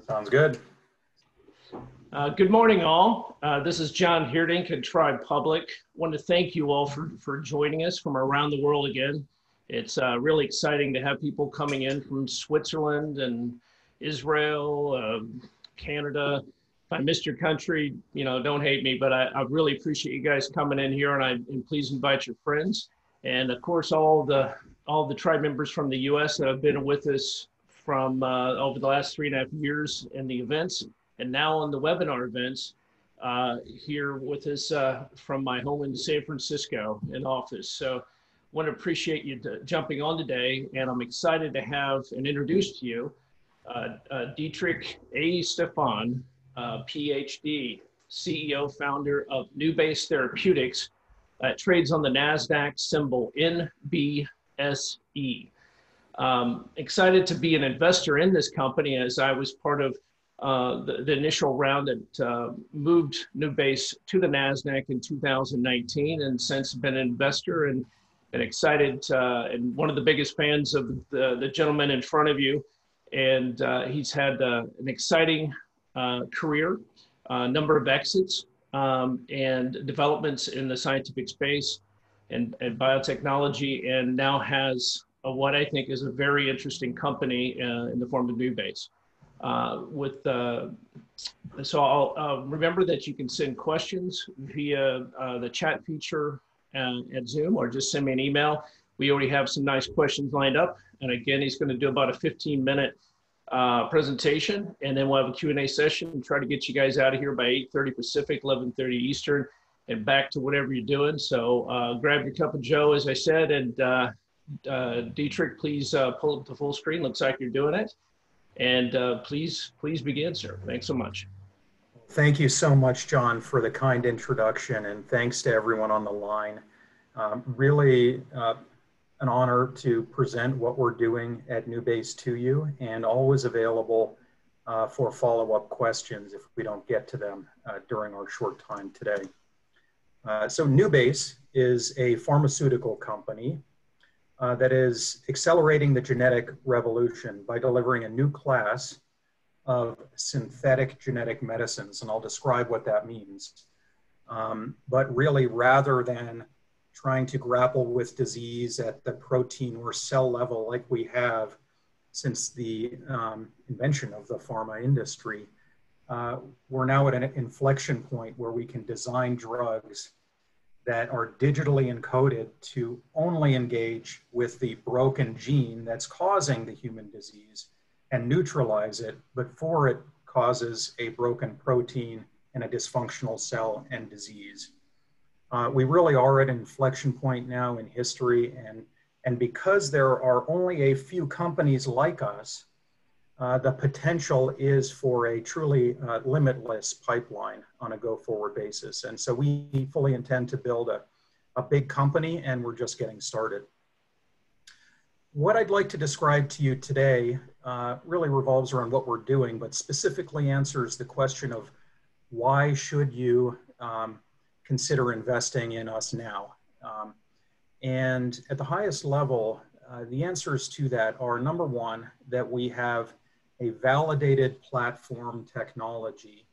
Sounds good. Uh, good morning, all. Uh, this is John Heerdink at Tribe Public. Want to thank you all for, for joining us from around the world again. It's uh, really exciting to have people coming in from Switzerland and Israel, um, Canada. If I missed your country, you know, don't hate me, but I, I really appreciate you guys coming in here, and I and please invite your friends, and of course all the all the tribe members from the U.S. that have been with us from uh, over the last three and a half years in the events and now on the webinar events uh, here with us uh, from my home in San Francisco in office. So want to appreciate you jumping on today and I'm excited to have and introduce to you uh, uh Dietrich A. Stephan, uh, PhD, CEO, founder of NeuBase Therapeutics, uh, trades on the NASDAQ symbol NBSE. Um, excited to be an investor in this company as I was part of uh, the, the, initial round that uh, moved NeuBase to the NASDAQ in 2019 and since been an investor and, excited uh, and one of the biggest fans of the, the gentleman in front of you. And uh, he's had uh, an exciting career, a number of exits um, and developments in the scientific space and, and biotechnology and now has what I think is a very interesting company in the form of NeuBase uh, with uh, so I'll uh, remember that you can send questions via uh, the chat feature uh, at Zoom or just send me an email. We already have some nice questions lined up. And again, he's going to do about a 15 minute uh, presentation and then we'll have a Q&A session and try to get you guys out of here by 8.30 Pacific, 11.30 Eastern and back to whatever you're doing. So grab your cup of Joe, as I said, and Dietrich, please pull up the full screen. Looks like you're doing it. And uh, please, please begin, sir. Thanks so much. Thank you so much, John, for the kind introduction, and thanks to everyone on the line. Um, really uh, an honor to present what we're doing at NeuBase to you, and always available uh, for follow-up questions if we don't get to them uh, during our short time today. Uh, so NeuBase is a pharmaceutical company uh, that is accelerating the genetic revolution by delivering a new class of synthetic genetic medicines. And I'll describe what that means. Um, but really, rather than trying to grapple with disease at the protein or cell level like we have since the um, invention of the pharma industry, uh, we're now at an inflection point where we can design drugs that are digitally encoded to only engage with the broken gene that's causing the human disease and neutralize it before it causes a broken protein and a dysfunctional cell and disease. Uh, we really are at an inflection point now in history and, and because there are only a few companies like us uh, the potential is for a truly uh, limitless pipeline on a go forward basis. And so we fully intend to build a, a big company and we're just getting started. What I'd like to describe to you today uh, really revolves around what we're doing, but specifically answers the question of why should you um, consider investing in us now? Um, and at the highest level, uh, the answers to that are number one, that we have a validated platform technology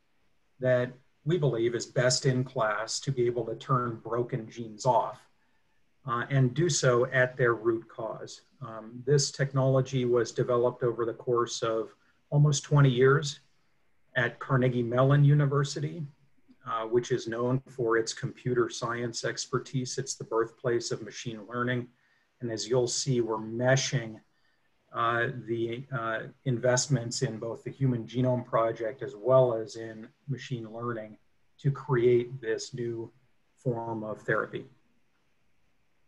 that we believe is best in class to be able to turn broken genes off uh, and do so at their root cause. Um, this technology was developed over the course of almost 20 years at Carnegie Mellon University, uh, which is known for its computer science expertise. It's the birthplace of machine learning. And as you'll see, we're meshing uh, the uh, investments in both the Human Genome Project as well as in machine learning to create this new form of therapy.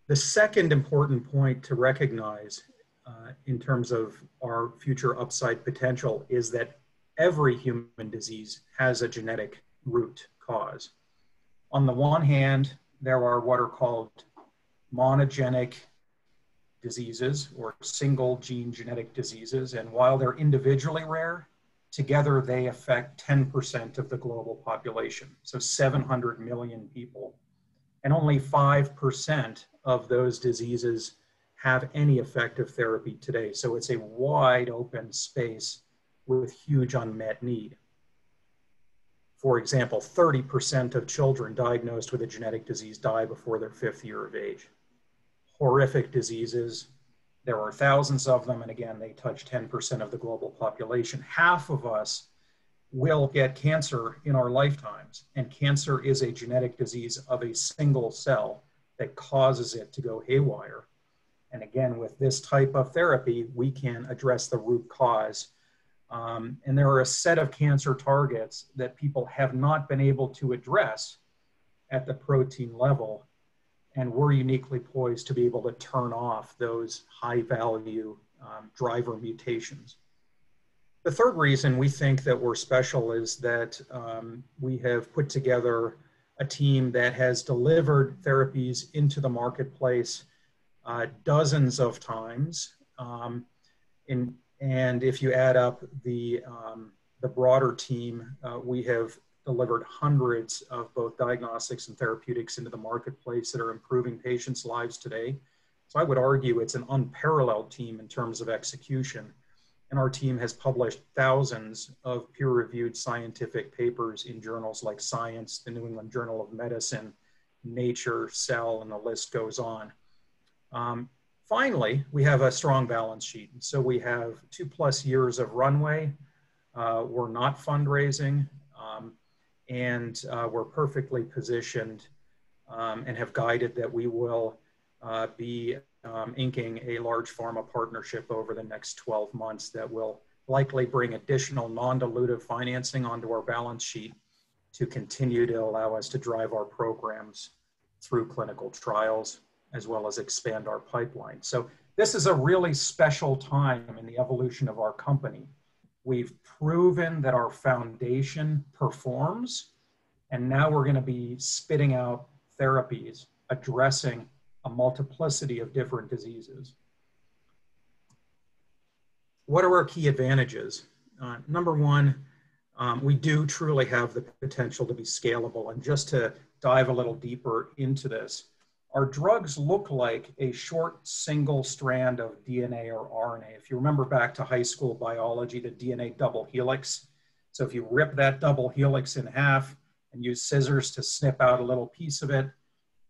The second important point to recognize uh, in terms of our future upside potential is that every human disease has a genetic root cause. On the one hand, there are what are called monogenic diseases or single gene genetic diseases. And while they're individually rare, together they affect 10% of the global population, so 700 million people. And only 5% of those diseases have any effective therapy today. So it's a wide open space with huge unmet need. For example, 30% of children diagnosed with a genetic disease die before their fifth year of age. Horrific diseases. There are thousands of them, and again, they touch 10% of the global population. Half of us will get cancer in our lifetimes, and cancer is a genetic disease of a single cell that causes it to go haywire. And again, with this type of therapy, we can address the root cause um, and there are a set of cancer targets that people have not been able to address at the protein level. And we're uniquely poised to be able to turn off those high value um, driver mutations. The third reason we think that we're special is that um, we have put together a team that has delivered therapies into the marketplace uh, dozens of times. Um, in and if you add up the, um, the broader team, uh, we have delivered hundreds of both diagnostics and therapeutics into the marketplace that are improving patients' lives today. So I would argue it's an unparalleled team in terms of execution. And our team has published thousands of peer reviewed scientific papers in journals like Science, the New England Journal of Medicine, Nature, Cell, and the list goes on. Um, finally, we have a strong balance sheet. So we have two plus years of runway. Uh, we're not fundraising, um, and uh, we're perfectly positioned um, and have guided that we will uh, be um, inking a large pharma partnership over the next 12 months that will likely bring additional non-dilutive financing onto our balance sheet to continue to allow us to drive our programs through clinical trials as well as expand our pipeline. So this is a really special time in the evolution of our company. We've proven that our foundation performs, and now we're going to be spitting out therapies addressing a multiplicity of different diseases. What are our key advantages? Uh, number one, um, we do truly have the potential to be scalable. And just to dive a little deeper into this, our drugs look like a short single strand of DNA or RNA. If you remember back to high school biology, the DNA double helix. So if you rip that double helix in half and use scissors to snip out a little piece of it,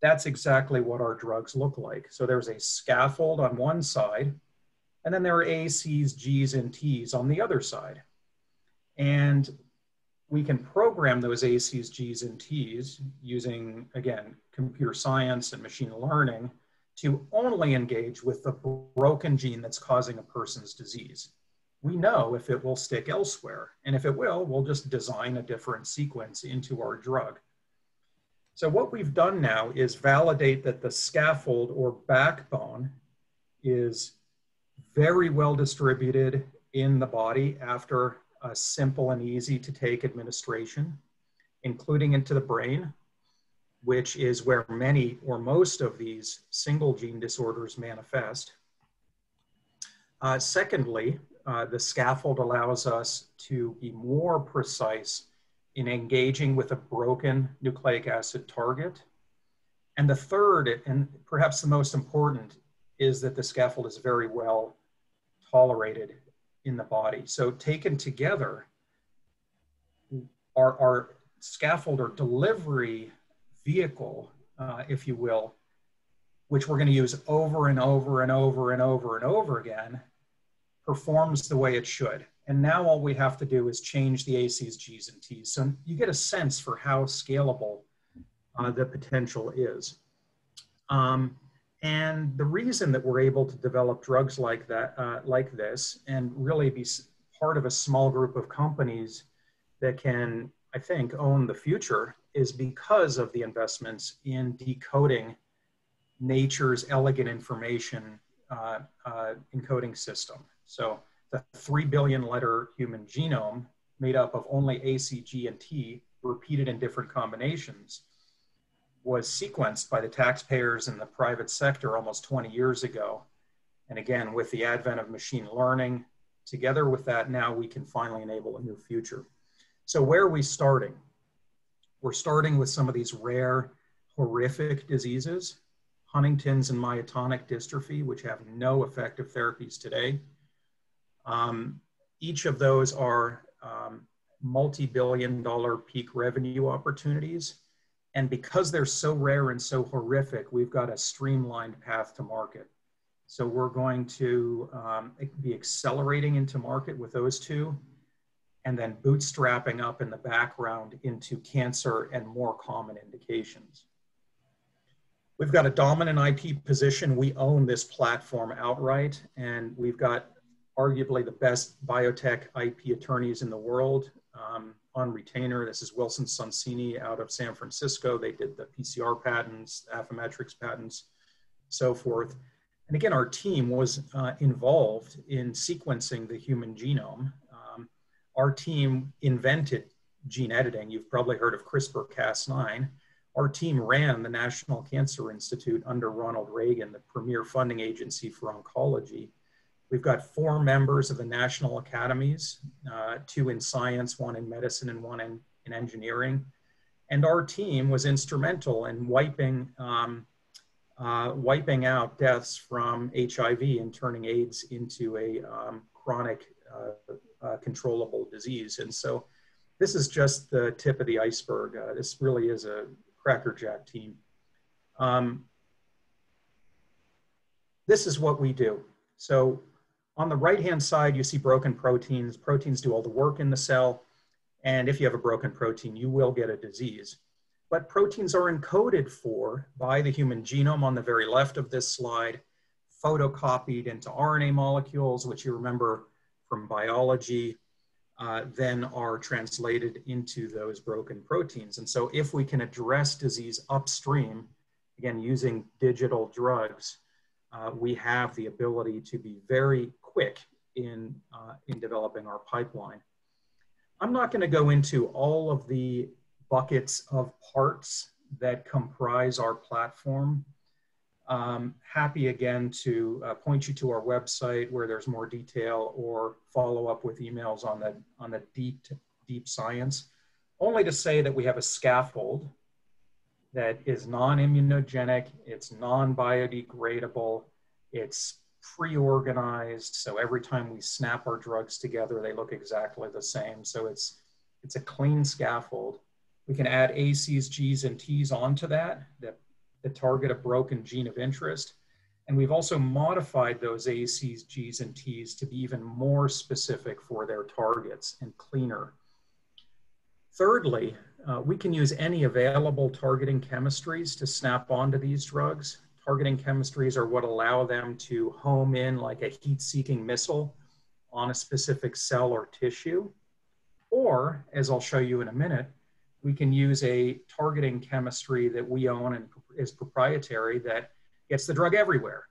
that's exactly what our drugs look like. So there's a scaffold on one side, and then there are ACs, Gs, and Ts on the other side. And we can program those ACs, Gs, and Ts using, again, computer science and machine learning to only engage with the broken gene that's causing a person's disease. We know if it will stick elsewhere, and if it will, we'll just design a different sequence into our drug. So what we've done now is validate that the scaffold or backbone is very well distributed in the body after a simple and easy to take administration, including into the brain, which is where many or most of these single gene disorders manifest. Uh, secondly, uh, the scaffold allows us to be more precise in engaging with a broken nucleic acid target. And the third, and perhaps the most important, is that the scaffold is very well tolerated in the body. So taken together, our, our scaffold or delivery vehicle, uh, if you will, which we're going to use over and over and over and over and over again, performs the way it should. And now all we have to do is change the ACs, Gs, and Ts. So you get a sense for how scalable uh, the potential is. Um, and the reason that we're able to develop drugs like that, uh, like this, and really be part of a small group of companies that can, I think, own the future is because of the investments in decoding nature's elegant information uh, uh, encoding system. So the 3 billion letter human genome made up of only A, C, G, and T repeated in different combinations was sequenced by the taxpayers in the private sector almost 20 years ago. And again, with the advent of machine learning, together with that, now we can finally enable a new future. So where are we starting? We're starting with some of these rare, horrific diseases, Huntington's and myotonic dystrophy, which have no effective therapies today. Um, each of those are um, multi-billion dollar peak revenue opportunities. And because they're so rare and so horrific, we've got a streamlined path to market. So we're going to um, be accelerating into market with those two and then bootstrapping up in the background into cancer and more common indications. We've got a dominant IP position. We own this platform outright, and we've got arguably the best biotech IP attorneys in the world um, on retainer. This is Wilson Sonsini out of San Francisco. They did the PCR patents, Affymetrix patents, so forth. And again, our team was uh, involved in sequencing the human genome. Um, our team invented gene editing. You've probably heard of CRISPR Cas9. Our team ran the National Cancer Institute under Ronald Reagan, the premier funding agency for oncology. We've got four members of the national academies, uh, two in science, one in medicine, and one in, in engineering. And our team was instrumental in wiping, um, uh, wiping out deaths from HIV and turning AIDS into a um, chronic uh, uh controllable disease. And so this is just the tip of the iceberg. Uh, this really is a crackerjack team. Um, this is what we do. So on the right-hand side, you see broken proteins. Proteins do all the work in the cell. And if you have a broken protein, you will get a disease. But proteins are encoded for by the human genome on the very left of this slide, photocopied into RNA molecules, which you remember from biology, uh, then are translated into those broken proteins. And so if we can address disease upstream, again, using digital drugs, uh, we have the ability to be very quick in, uh, in developing our pipeline. I'm not going to go into all of the buckets of parts that comprise our platform. Um, happy again to uh, point you to our website where there's more detail or follow up with emails on the, on the deep, deep science. Only to say that we have a scaffold that is non-immunogenic, it's non-biodegradable, it's pre-organized. So every time we snap our drugs together, they look exactly the same. So it's, it's a clean scaffold. We can add ACs, Gs, and Ts onto that, that, that target a broken gene of interest. And we've also modified those ACs, Gs, and Ts to be even more specific for their targets and cleaner. Thirdly, uh, we can use any available targeting chemistries to snap onto these drugs targeting chemistries are what allow them to home in like a heat-seeking missile on a specific cell or tissue. Or, as I'll show you in a minute, we can use a targeting chemistry that we own and is proprietary that gets the drug everywhere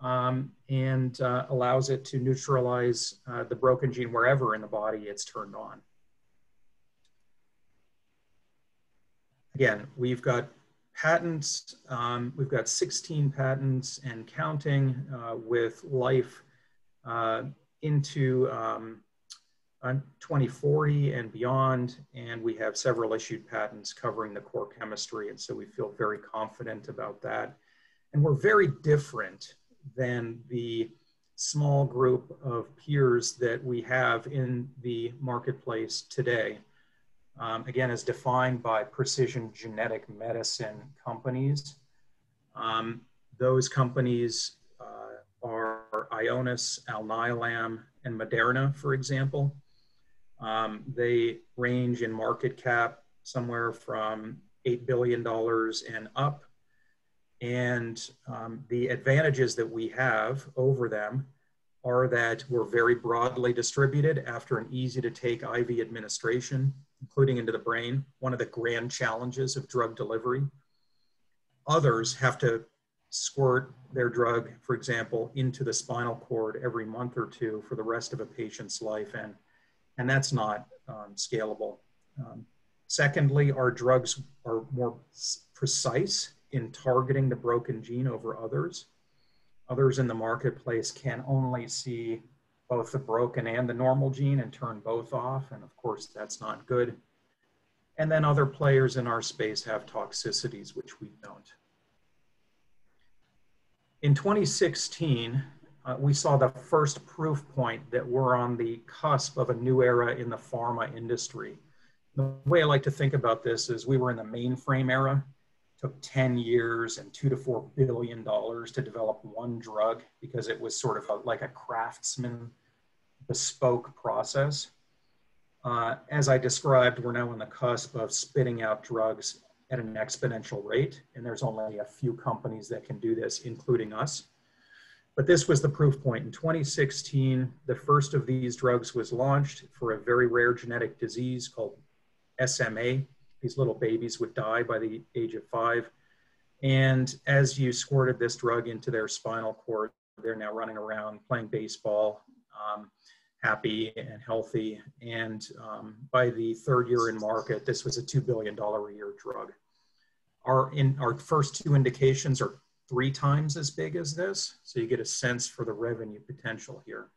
um, and uh, allows it to neutralize uh, the broken gene wherever in the body it's turned on. Again, we've got patents. Um, we've got 16 patents and counting uh, with life uh, into um, 2040 and beyond. And we have several issued patents covering the core chemistry. And so we feel very confident about that. And we're very different than the small group of peers that we have in the marketplace today um, again, is defined by precision genetic medicine companies. Um, those companies uh, are Ionis, Alnylam, and Moderna, for example. Um, they range in market cap somewhere from $8 billion and up. And um, the advantages that we have over them are that we're very broadly distributed after an easy to take IV administration including into the brain, one of the grand challenges of drug delivery. Others have to squirt their drug, for example, into the spinal cord every month or two for the rest of a patient's life, and, and that's not um, scalable. Um, secondly, our drugs are more precise in targeting the broken gene over others. Others in the marketplace can only see both the broken and the normal gene and turn both off. And of course, that's not good. And then other players in our space have toxicities, which we don't. In 2016, uh, we saw the first proof point that we're on the cusp of a new era in the pharma industry. The way I like to think about this is we were in the mainframe era. Took 10 years and two to four billion dollars to develop one drug because it was sort of a, like a craftsman bespoke process. Uh, as I described, we're now on the cusp of spitting out drugs at an exponential rate, and there's only a few companies that can do this, including us. But this was the proof point. In 2016, the first of these drugs was launched for a very rare genetic disease called SMA. These little babies would die by the age of five. And as you squirted this drug into their spinal cord, they're now running around playing baseball, um, happy and healthy. And um, by the third year in market, this was a $2 billion a year drug. Our, in, our first two indications are three times as big as this. So you get a sense for the revenue potential here.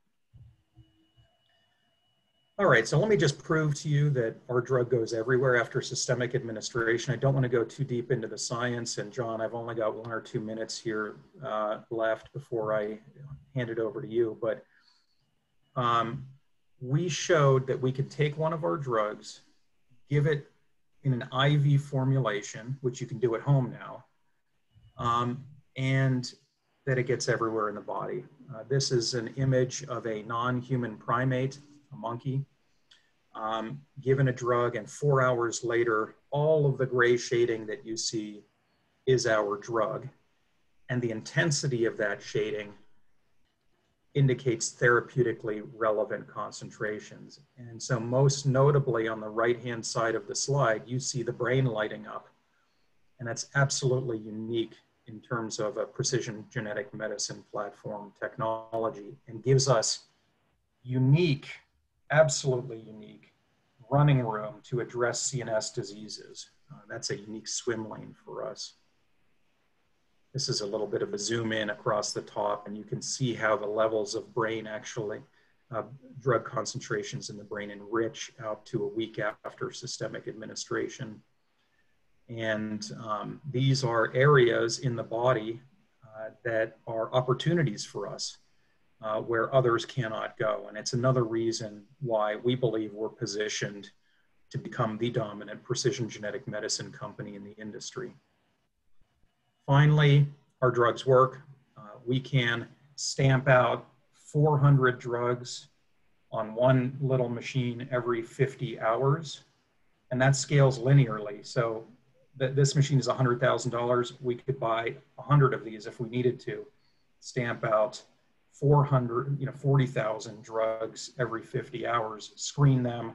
All right, so let me just prove to you that our drug goes everywhere after systemic administration. I don't want to go too deep into the science, and John, I've only got one or two minutes here uh, left before I hand it over to you, but um, we showed that we could take one of our drugs, give it in an IV formulation, which you can do at home now, um, and that it gets everywhere in the body. Uh, this is an image of a non-human primate, a monkey, um, given a drug, and four hours later, all of the gray shading that you see is our drug. And the intensity of that shading indicates therapeutically relevant concentrations. And so, most notably on the right hand side of the slide, you see the brain lighting up. And that's absolutely unique in terms of a precision genetic medicine platform technology and gives us unique, absolutely unique running room to address CNS diseases. Uh, that's a unique swim lane for us. This is a little bit of a zoom in across the top and you can see how the levels of brain actually, uh, drug concentrations in the brain enrich out to a week after systemic administration. And um, these are areas in the body uh, that are opportunities for us uh, where others cannot go. And it's another reason why we believe we're positioned to become the dominant precision genetic medicine company in the industry. Finally, our drugs work. Uh, we can stamp out 400 drugs on one little machine every 50 hours, and that scales linearly. So th this machine is $100,000. We could buy 100 of these if we needed to, stamp out 400, you know, 40,000 drugs every 50 hours, screen them,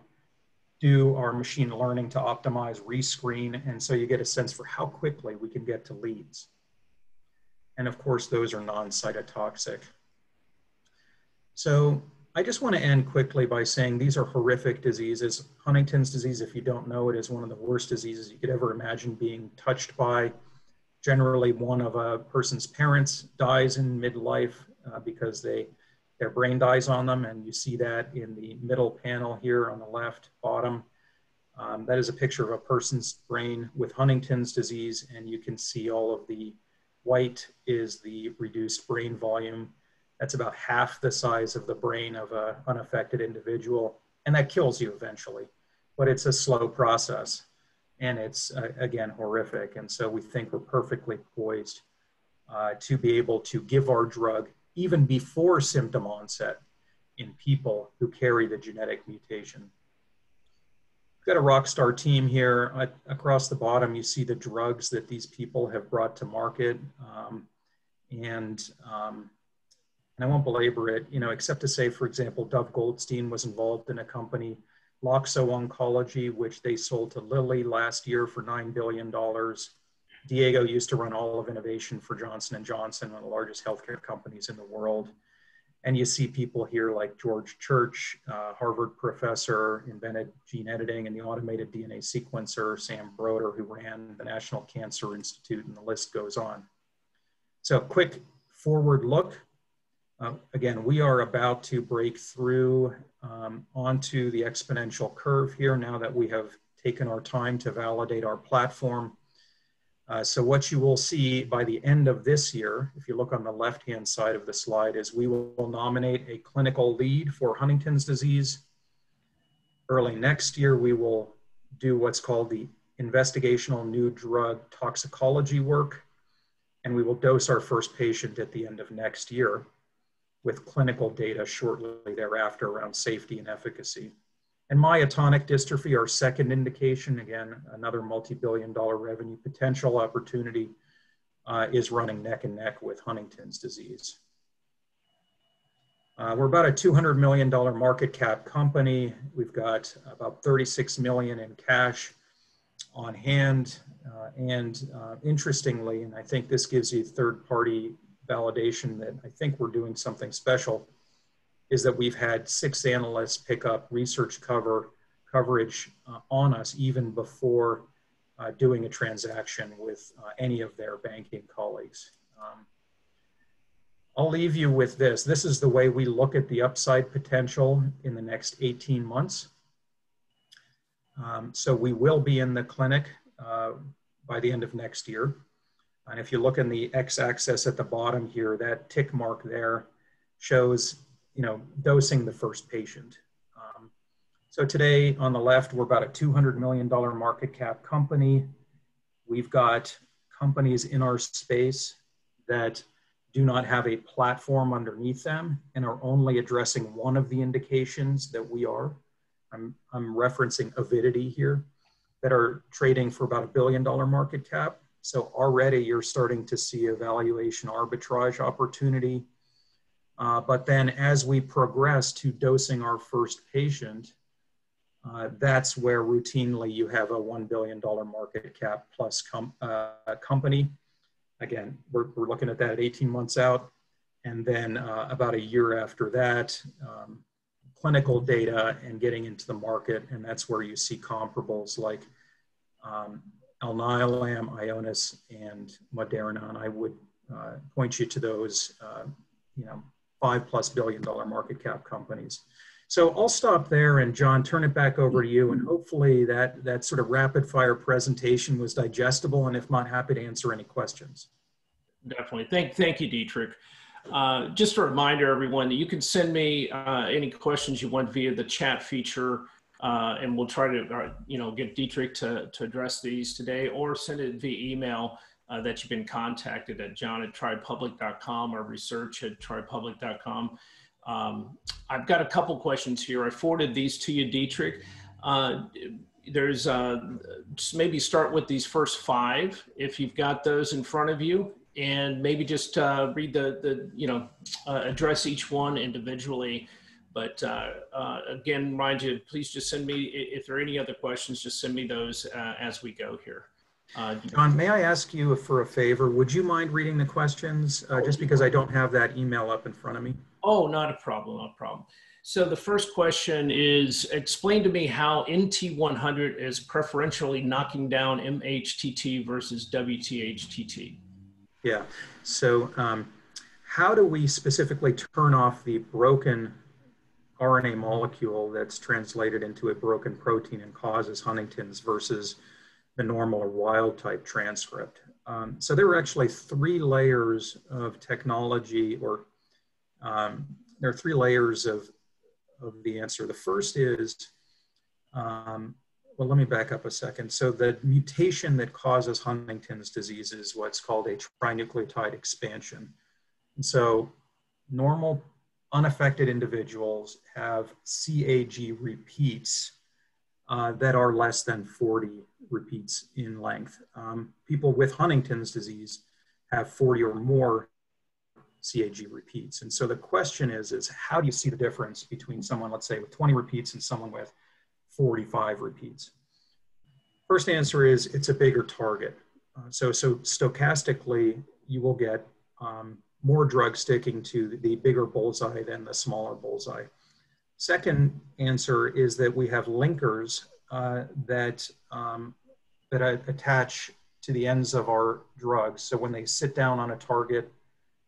do our machine learning to optimize, rescreen, and so you get a sense for how quickly we can get to leads. And of course, those are non-cytotoxic. So I just want to end quickly by saying these are horrific diseases. Huntington's disease, if you don't know it, is one of the worst diseases you could ever imagine being touched by. Generally, one of a person's parents dies in midlife uh, because they their brain dies on them, and you see that in the middle panel here on the left bottom. Um, that is a picture of a person's brain with Huntington's disease, and you can see all of the white is the reduced brain volume. That's about half the size of the brain of an unaffected individual, and that kills you eventually. But it's a slow process, and it's, uh, again, horrific. And so we think we're perfectly poised uh, to be able to give our drug even before symptom onset in people who carry the genetic mutation. We've got a rock star team here. Across the bottom, you see the drugs that these people have brought to market. Um, and, um, and I won't belabor it, you know, except to say, for example, Dov Goldstein was involved in a company, Loxo Oncology, which they sold to Lilly last year for $9 billion. Diego used to run all of innovation for Johnson & Johnson, one of the largest healthcare companies in the world. And you see people here like George Church, uh, Harvard professor, invented gene editing and the automated DNA sequencer, Sam Broder, who ran the National Cancer Institute, and the list goes on. So quick forward look. Uh, again, we are about to break through um, onto the exponential curve here now that we have taken our time to validate our platform Uh, so what you will see by the end of this year, if you look on the left-hand side of the slide, is we will nominate a clinical lead for Huntington's disease. Early next year, we will do what's called the investigational new drug toxicology work, and we will dose our first patient at the end of next year with clinical data shortly thereafter around safety and efficacy. And myotonic dystrophy, our second indication, again, another multi-billion dollar revenue potential opportunity, uh, is running neck and neck with Huntington's disease. Uh, we're about a $200 million market cap company. We've got about 36 million in cash on hand. Uh, and uh, interestingly, and I think this gives you third party validation that I think we're doing something special is that we've had six analysts pick up research cover coverage uh, on us even before uh, doing a transaction with uh, any of their banking colleagues. Um, I'll leave you with this. This is the way we look at the upside potential in the next 18 months. Um, so we will be in the clinic uh, by the end of next year. And if you look in the x-axis at the bottom here, that tick mark there shows you know, dosing the first patient. Um, so today on the left, we're about a $200 million market cap company. We've got companies in our space that do not have a platform underneath them and are only addressing one of the indications that we are. I'm, I'm referencing Avidity here that are trading for about a billion dollar market cap. So already you're starting to see a valuation arbitrage opportunity uh, but then as we progress to dosing our first patient, uh, that's where routinely you have a $1 billion market cap plus com uh, company. Again, we're, we're looking at that at 18 months out. And then uh, about a year after that, um, clinical data and getting into the market. And that's where you see comparables like um, Alnylam, Ionis, and Moderna. And I would uh, point you to those, uh, you know, five plus billion dollar market cap companies. So I'll stop there and John, turn it back over to you. And hopefully that, that sort of rapid fire presentation was digestible. And if not, happy to answer any questions. Definitely. Thank, thank you, Dietrich. Uh, just a reminder, everyone, that you can send me uh, any questions you want via the chat feature. Uh, and we'll try to, uh, you know, get Dietrich to, to address these today or send it via email uh, that you've been contacted at john at tribepublic.com or research at tribepublic.com. Um, I've got a couple questions here. I forwarded these to you, Dietrich. Uh, there's uh, maybe start with these first five if you've got those in front of you, and maybe just uh, read the the you know address each one individually. But uh, uh, again, remind you, please just send me if there are any other questions. Just send me those as we go here. Uh, John, may I ask you for a favor? Would you mind reading the questions uh, just because I don't have that email up in front of me? Oh, not a problem, not a problem. So the first question is, explain to me how NT100 is preferentially knocking down MHTT versus WTHTT. Yeah, so um, how do we specifically turn off the broken RNA molecule that's translated into a broken protein and causes Huntington's versus the normal or wild type transcript. Um, so there are actually three layers of technology or um, there are three layers of, of the answer. The first is, um, well, let me back up a second. So the mutation that causes Huntington's disease is what's called a trinucleotide expansion. And so normal unaffected individuals have CAG repeats uh, that are less than 40 repeats in length. Um, people with Huntington's disease have 40 or more CAG repeats. And so the question is, is how do you see the difference between someone, let's say, with 20 repeats and someone with 45 repeats? First answer is it's a bigger target. Uh, so, so stochastically, you will get um, more drug sticking to the bigger bullseye than the smaller bullseye. Second answer is that we have linkers uh, that, um, that attach to the ends of our drugs. So when they sit down on a target,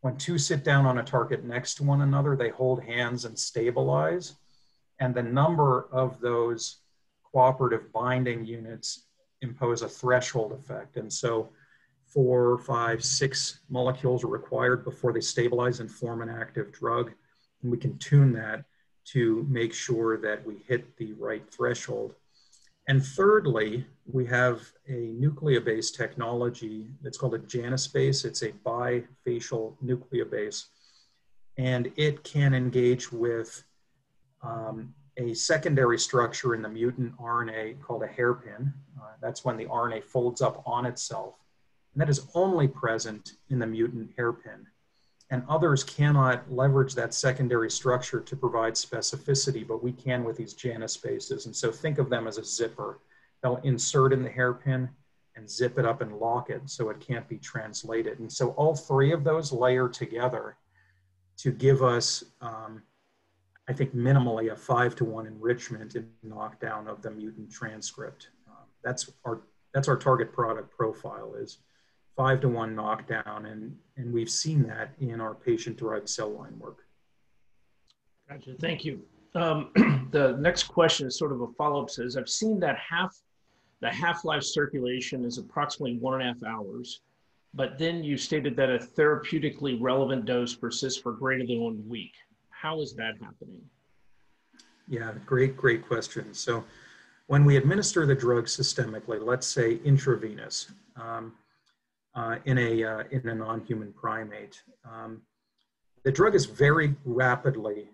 when two sit down on a target next to one another, they hold hands and stabilize. And the number of those cooperative binding units impose a threshold effect. And so four, five, six molecules are required before they stabilize and form an active drug. And we can tune that to make sure that we hit the right threshold. And thirdly, we have a nucleobase technology that's called a Janus base. It's a bifacial nucleobase, and it can engage with um, a secondary structure in the mutant RNA called a hairpin. Uh, that's when the RNA folds up on itself. And that is only present in the mutant hairpin. And others cannot leverage that secondary structure to provide specificity, but we can with these Janusbases. And so think of them as a zipper. They'll insert in the hairpin and zip it up and lock it so it can't be translated. And so all three of those layer together to give us um, I think minimally a five to one enrichment in knockdown of the mutant transcript. Um, that's our that's our target product profile is five to one knockdown, and and we've seen that in our patient-derived cell line work. Gotcha. Thank you. Um, the next question is sort of a follow-up. Says I've seen that half the half-life circulation is approximately one and a half hours, but then you stated that a therapeutically relevant dose persists for greater than one week. How is that happening? Yeah, great, great question. So when we administer the drug systemically, let's say intravenous, um, in a uh, in a non-human primate, um, the drug is very rapidly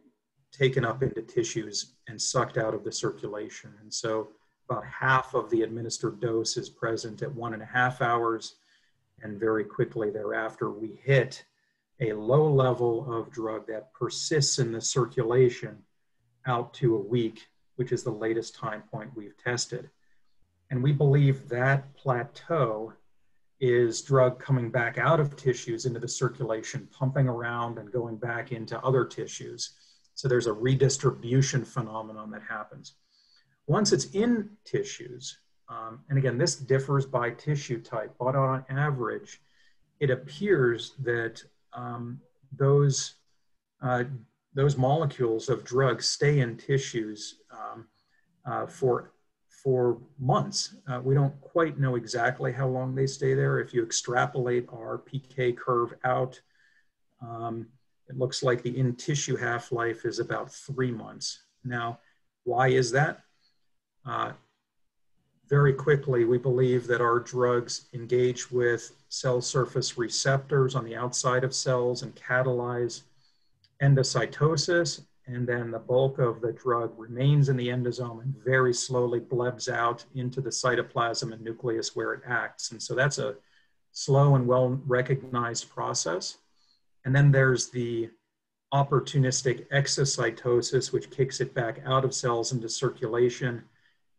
taken up into tissues and sucked out of the circulation. And so about half of the administered dose is present at one and a half hours, and very quickly thereafter we hit a low level of drug that persists in the circulation out to a week, which is the latest time point we've tested. And we believe that plateau is drug coming back out of tissues into the circulation, pumping around and going back into other tissues. So there's a redistribution phenomenon that happens. Once it's in tissues, um, and again, this differs by tissue type, but on average, it appears that um, those uh, those molecules of drugs stay in tissues um, uh, for for months. Uh, we don't quite know exactly how long they stay there. If you extrapolate our PK curve out, um, it looks like the in tissue half life is about three months. Now, why is that? Uh, very quickly, we believe that our drugs engage with cell surface receptors on the outside of cells and catalyze endocytosis. And then the bulk of the drug remains in the endosome and very slowly blebs out into the cytoplasm and nucleus where it acts. And so that's a slow and well recognized process. And then there's the opportunistic exocytosis, which kicks it back out of cells into circulation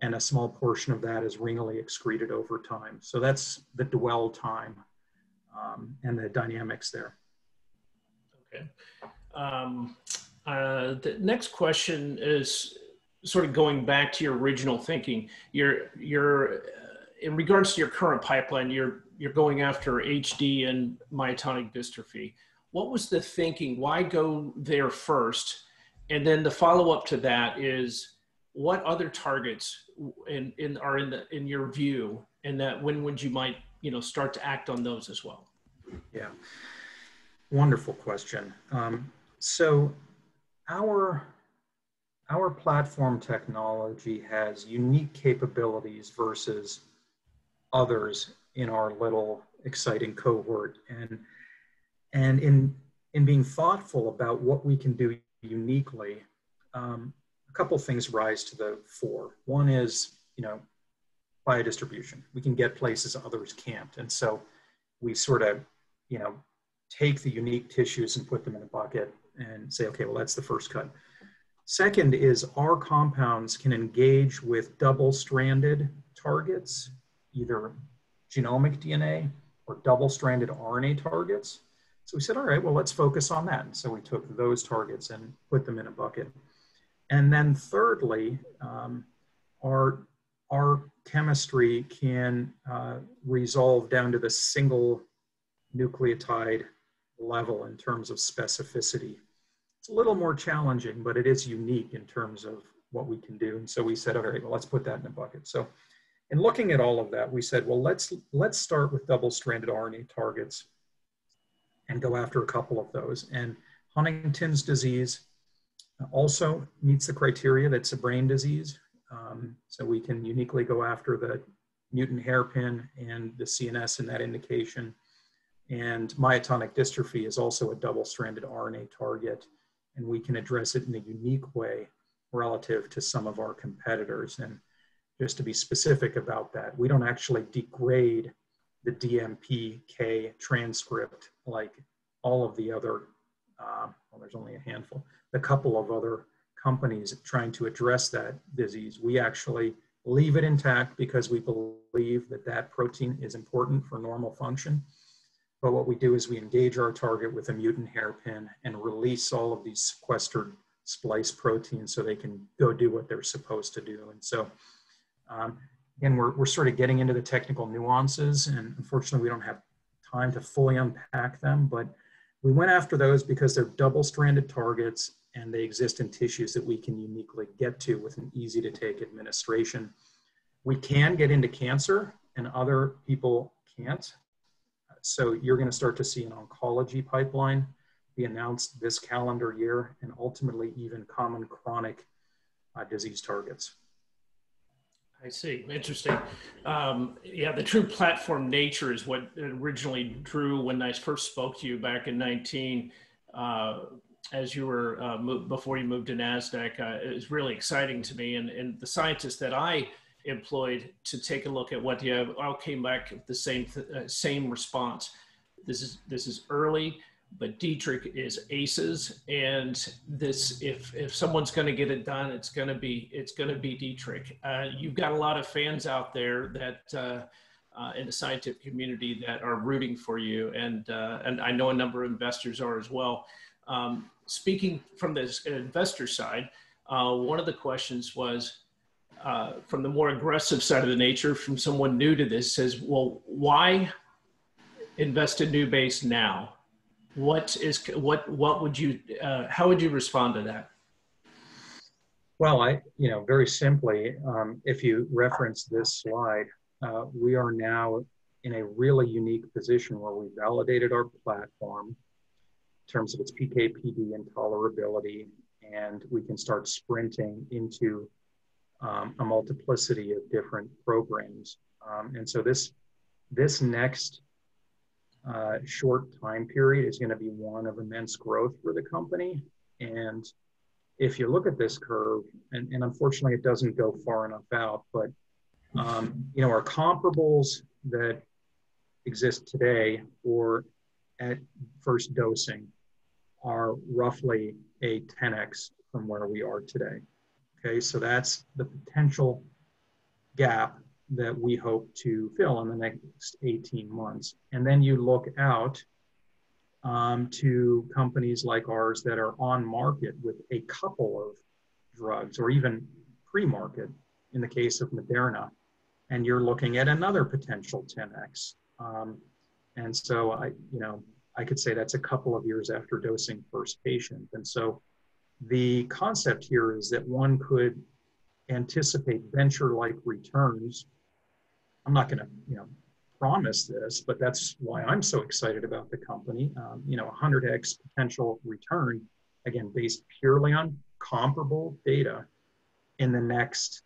and a small portion of that is renally excreted over time. So that's the dwell time um, and the dynamics there. Okay. Um, uh, the next question is sort of going back to your original thinking. You're, you're uh, in regards to your current pipeline, you're, you're going after HD and myotonic dystrophy. What was the thinking? Why go there first? And then the follow up to that is what other targets in, in are in the in your view and that when would you might you know start to act on those as well yeah wonderful question um, so our our platform technology has unique capabilities versus others in our little exciting cohort and and in in being thoughtful about what we can do uniquely um, couple things rise to the fore. One is, you know, biodistribution. We can get places others can't. And so we sort of, you know, take the unique tissues and put them in a bucket and say, okay, well, that's the first cut. Second is our compounds can engage with double-stranded targets, either genomic DNA or double-stranded RNA targets. So we said, all right, well, let's focus on that. so we took those targets and put them in a bucket. And then thirdly, um, our, our chemistry can uh, resolve down to the single nucleotide level in terms of specificity. It's a little more challenging, but it is unique in terms of what we can do. And so we said, all right, well, let's put that in a bucket. So in looking at all of that, we said, well, let's let's start with double-stranded RNA targets and go after a couple of those. And Huntington's disease also meets the criteria that's a brain disease. Um, so we can uniquely go after the mutant hairpin and the CNS in that indication. And myotonic dystrophy is also a double-stranded RNA target, and we can address it in a unique way relative to some of our competitors. And just to be specific about that, we don't actually degrade the DMPK transcript like all of the other, uh, well, there's only a handful, the couple of other companies trying to address that disease. We actually leave it intact because we believe that that protein is important for normal function. But what we do is we engage our target with a mutant hairpin and release all of these sequestered splice proteins so they can go do what they're supposed to do. And so um, again, we're, we're sort of getting into the technical nuances, and unfortunately, we don't have time to fully unpack them. But we went after those because they're double stranded targets and they exist in tissues that we can uniquely get to with an easy to take administration. We can get into cancer, and other people can't. So you're going to start to see an oncology pipeline be announced this calendar year, and ultimately even common chronic uh, disease targets. I see. Interesting. Um, yeah, the true platform nature is what originally drew when I first spoke to you back in 19. Uh, as you were uh, moved, before you moved to Nasdaq, uh, it was really exciting to me. And, and the scientists that I employed to take a look at what you have all came back with the same uh, same response. This is this is early but Dietrich is aces, and this if if someone's going to get it done, it's going to be it's going to be Dietrich. Uh, you've got a lot of fans out there that uh, uh, in the scientific community that are rooting for you, and uh, and I know a number of investors are as well. Um, speaking from this investor side, uh, one of the questions was. Uh, from the more aggressive side of the nature, from someone new to this, says, "Well, why invest in NeuBase now?" what is what what would you uh, how would you respond to that well i you know very simply um, if you reference this slide uh, we are now in a really unique position where we validated our platform in terms of its pk pd and tolerability and we can start sprinting into um, a multiplicity of different programs um, and so this this next uh, short time period is going to be one of immense growth for the company. And if you look at this curve, and, and unfortunately it doesn't go far enough out, but um, you know our comparables that exist today or at first dosing are roughly a 10x from where we are today. Okay, so that's the potential gap that we hope to fill in the next 18 months. And then you look out um, to companies like ours that are on market with a couple of drugs or even pre-market in the case of Moderna, and you're looking at another potential 10x. Um, and so I, you know, I could say that's a couple of years after dosing first patient. And so the concept here is that one could anticipate venture-like returns I'm not going to, you know, promise this, but that's why I'm so excited about the company. Um, you know, 100x potential return, again, based purely on comparable data in the next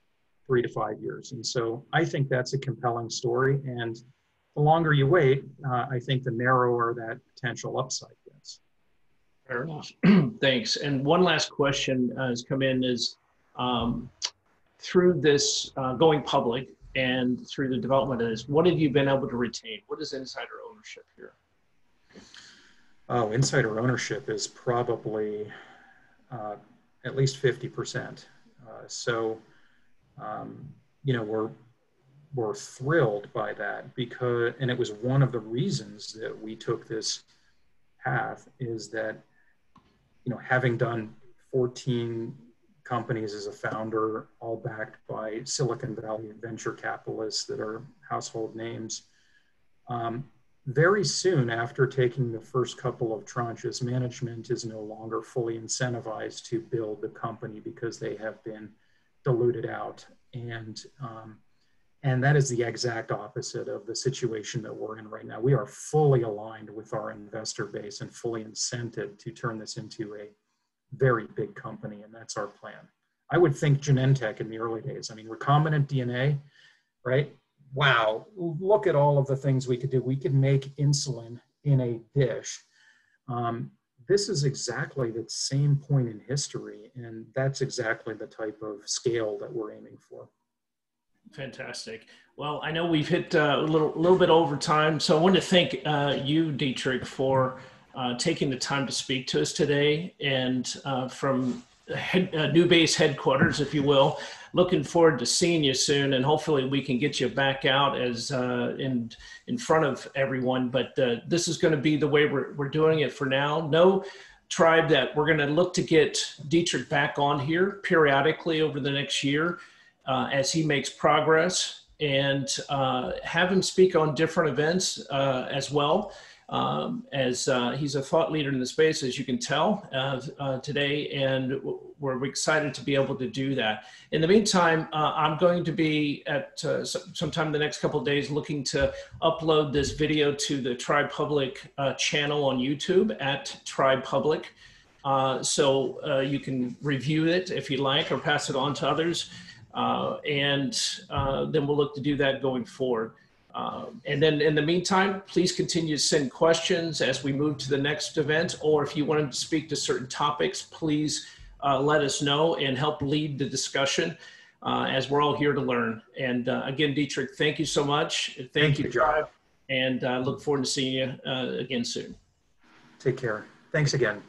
three to five years. And so I think that's a compelling story. And the longer you wait, uh, I think the narrower that potential upside. Fair enough. Thanks. And one last question uh, has come in is um, through this uh, going public, and through the development of this, what have you been able to retain? What is insider ownership here? Oh, insider ownership is probably uh, at least 50%. Uh, so, um, you know, we're, we're thrilled by that because, and it was one of the reasons that we took this path is that, you know, having done 14 companies as a founder, all backed by Silicon Valley venture capitalists that are household names. Um, very soon after taking the first couple of tranches, management is no longer fully incentivized to build the company because they have been diluted out. And um, And that is the exact opposite of the situation that we're in right now. We are fully aligned with our investor base and fully incented to turn this into a very big company, and that's our plan. I would think Genentech in the early days. I mean, recombinant DNA, right? Wow, look at all of the things we could do. We could make insulin in a dish. Um, this is exactly the same point in history, and that's exactly the type of scale that we're aiming for. Fantastic. Well, I know we've hit uh, a little, little bit over time, so I want to thank uh, you, Dietrich, for uh, taking the time to speak to us today, and uh, from head, uh, NeuBase headquarters, if you will. Looking forward to seeing you soon, and hopefully we can get you back out as in in front of everyone. But this is going to be the way we're we're doing it for now. No tribe that we're going to look to get Dietrich back on here periodically over the next year uh, as he makes progress and uh, have him speak on different events uh, as well. Um, as uh, he's a thought leader in the space, as you can tell uh, uh, today, and we're excited to be able to do that. In the meantime, I'm going to be at sometime in the next couple days looking to upload this video to the Tribe Public channel on YouTube at Tribe Public. so you can review it if you like or pass it on to others. Uh, and uh, then we'll look to do that going forward. Um, and then in the meantime, please continue to send questions as we move to the next event, or if you want to speak to certain topics, please uh, let us know and help lead the discussion uh, as we're all here to learn. And uh, again, Dietrich, thank you so much. Thank, thank you, Tribe. And I look forward to seeing you again soon. Take care. Thanks again.